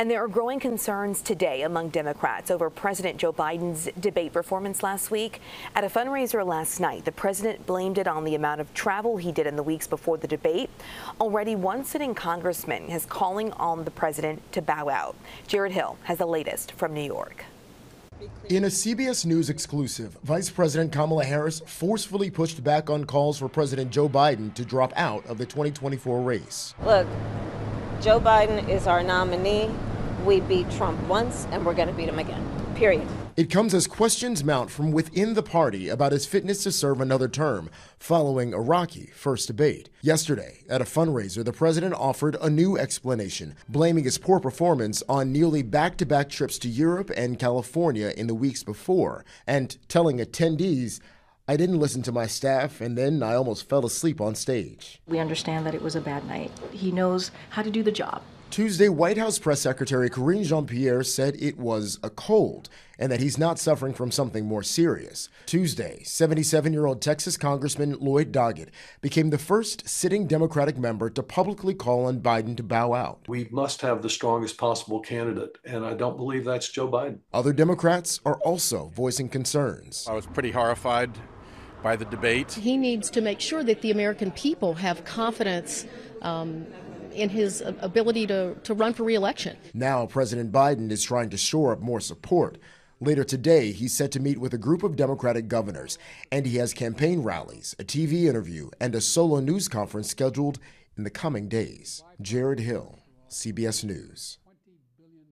And there are growing concerns today among Democrats over President Joe Biden's debate performance last week. At a fundraiser last night, the president blamed it on the amount of travel he did in the weeks before the debate. Already, one sitting congressman is calling on the president to bow out. Jared Hill has the latest from New York. In a CBS News exclusive, Vice President Kamala Harris forcefully pushed back on calls for President Joe Biden to drop out of the 2024 race. Look, Joe Biden is our nominee. We beat Trump once, and we're going to beat him again. Period. It comes as questions mount from within the party about his fitness to serve another term following a rocky first debate. Yesterday, at a fundraiser, the president offered a new explanation, blaming his poor performance on nearly back to back trips to Europe and California in the weeks before, and telling attendees, I didn't listen to my staff, and then I almost fell asleep on stage. We understand that it was a bad night. He knows how to do the job. Tuesday, White House Press Secretary Karine Jean Pierre said it was a cold and that he's not suffering from something more serious. Tuesday, 77 year old Texas Congressman Lloyd Doggett became the first sitting Democratic member to publicly call on Biden to bow out. We must have the strongest possible candidate, and I don't believe that's Joe Biden. Other Democrats are also voicing concerns. I was pretty horrified by the debate. He needs to make sure that the American people have confidence. Um, in his ability to, to run for reelection. Now, President Biden is trying to shore up more support. Later today, he's set to meet with a group of Democratic governors, and he has campaign rallies, a TV interview, and a solo news conference scheduled in the coming days. Jared Hill, CBS News.